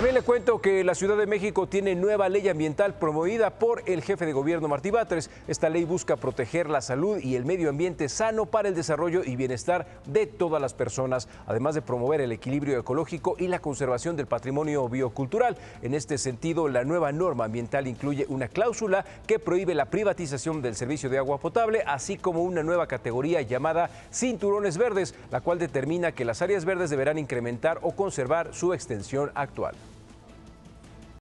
También le cuento que la Ciudad de México tiene nueva ley ambiental promovida por el jefe de gobierno Martí Batres. Esta ley busca proteger la salud y el medio ambiente sano para el desarrollo y bienestar de todas las personas, además de promover el equilibrio ecológico y la conservación del patrimonio biocultural. En este sentido, la nueva norma ambiental incluye una cláusula que prohíbe la privatización del servicio de agua potable, así como una nueva categoría llamada cinturones verdes, la cual determina que las áreas verdes deberán incrementar o conservar su extensión actual.